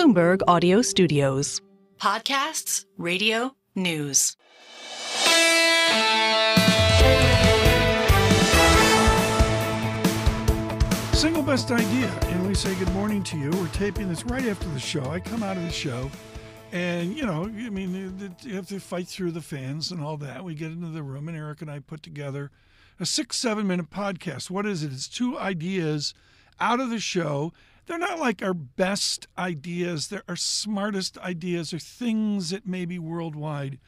Bloomberg Audio Studios. Podcasts, radio, news. Single best idea. And we say good morning to you. We're taping this right after the show. I come out of the show, and, you know, I mean, you have to fight through the fans and all that. We get into the room, and Eric and I put together a six, seven minute podcast. What is it? It's two ideas out of the show. They're not like our best ideas, they're our smartest ideas or things that maybe worldwide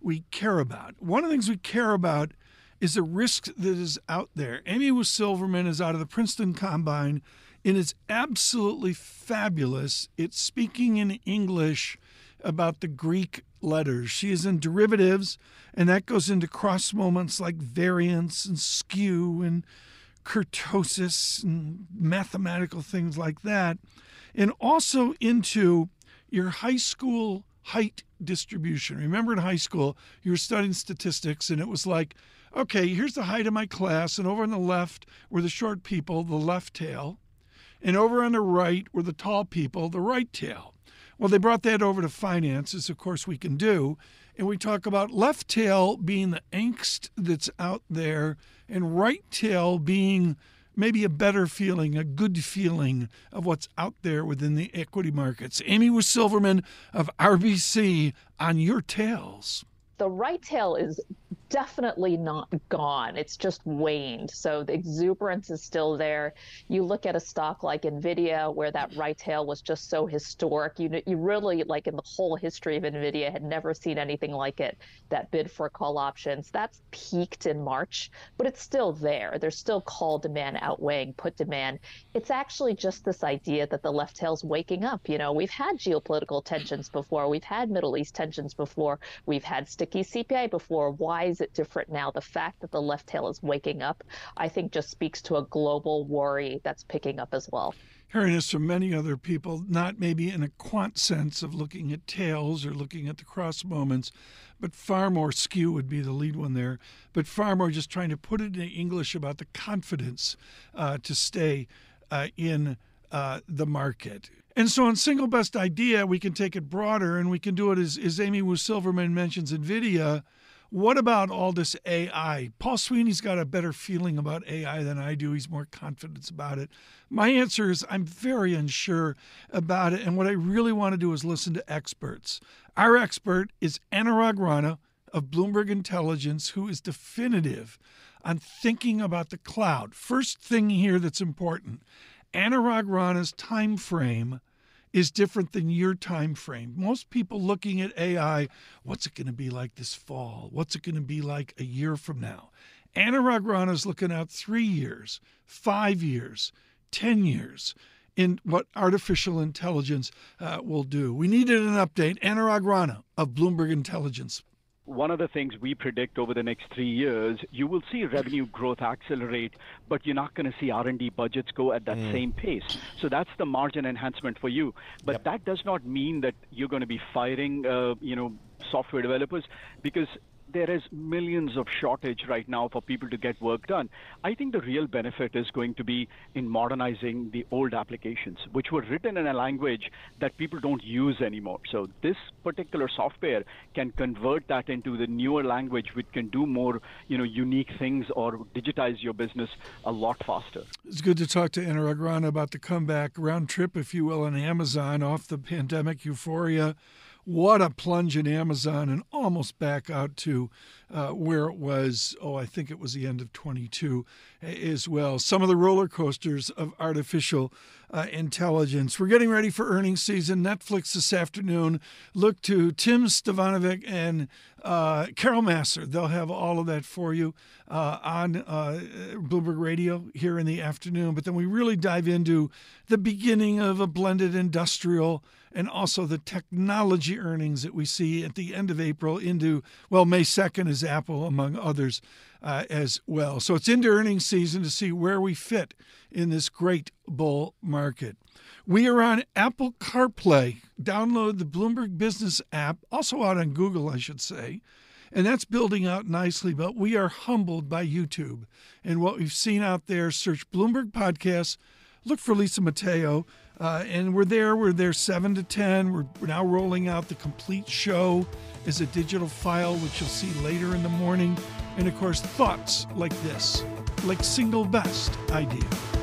we care about. One of the things we care about is the risk that is out there. Amy Silverman is out of the Princeton Combine and it's absolutely fabulous. It's speaking in English about the Greek letters. She is in derivatives, and that goes into cross moments like variance and skew and kurtosis and mathematical things like that. And also into your high school height distribution. Remember in high school, you were studying statistics, and it was like, okay, here's the height of my class, and over on the left were the short people, the left tail, and over on the right were the tall people, the right tail. Well, they brought that over to finances, of course, we can do. And we talk about left tail being the angst that's out there, and right tail being maybe a better feeling, a good feeling of what's out there within the equity markets. Amy Wu Silverman of RBC on your tails. The right tail is definitely not gone. It's just waned. So the exuberance is still there. You look at a stock like Nvidia, where that right tail was just so historic. You you really like in the whole history of Nvidia had never seen anything like it. That bid for call options that's peaked in March, but it's still there. There's still call demand outweighing put demand. It's actually just this idea that the left tail's waking up. You know, we've had geopolitical tensions before. We've had Middle East tensions before. We've had sticky CPI before. Why is it different now? The fact that the left tail is waking up, I think, just speaks to a global worry that's picking up as well. Hearing this from many other people, not maybe in a quant sense of looking at tails or looking at the cross moments, but far more skew would be the lead one there, but far more just trying to put it in English about the confidence uh, to stay uh, in uh, the market. And so on single best idea, we can take it broader and we can do it as, as Amy Wu Silverman mentions NVIDIA what about all this AI? Paul Sweeney's got a better feeling about AI than I do. He's more confident about it. My answer is I'm very unsure about it. And what I really want to do is listen to experts. Our expert is Anurag Rana of Bloomberg Intelligence, who is definitive on thinking about the cloud. First thing here that's important Anurag Rana's time frame is different than your time frame. Most people looking at AI, what's it going to be like this fall? What's it going to be like a year from now? Anurag Rana is looking out three years, five years, 10 years in what artificial intelligence uh, will do. We needed an update. Anurag Rana of Bloomberg Intelligence one of the things we predict over the next three years, you will see revenue growth accelerate, but you're not going to see R&D budgets go at that mm. same pace. So that's the margin enhancement for you. But yep. that does not mean that you're going to be firing, uh, you know, software developers because there is millions of shortage right now for people to get work done. I think the real benefit is going to be in modernizing the old applications, which were written in a language that people don't use anymore. So this particular software can convert that into the newer language, which can do more, you know, unique things or digitize your business a lot faster. It's good to talk to Anurag Rana about the comeback round trip, if you will, on Amazon off the pandemic euphoria what a plunge in Amazon and almost back out to uh, where it was, oh, I think it was the end of 22 as well. Some of the roller coasters of artificial uh, intelligence. We're getting ready for earnings season. Netflix this afternoon. Look to Tim Stenovec and uh, Carol Massar. They'll have all of that for you uh, on uh, Bloomberg Radio here in the afternoon. But then we really dive into the beginning of a blended industrial and also the technology earnings that we see at the end of April into, well, May 2nd is Apple, among others, uh, as well. So it's into earnings season to see where we fit in this great bull market. We are on Apple CarPlay. Download the Bloomberg Business app, also out on Google, I should say. And that's building out nicely, but we are humbled by YouTube and what we've seen out there. Search Bloomberg Podcasts look for Lisa Mateo. Uh, and we're there. We're there 7 to 10. We're, we're now rolling out the complete show as a digital file, which you'll see later in the morning. And of course, thoughts like this, like single best idea.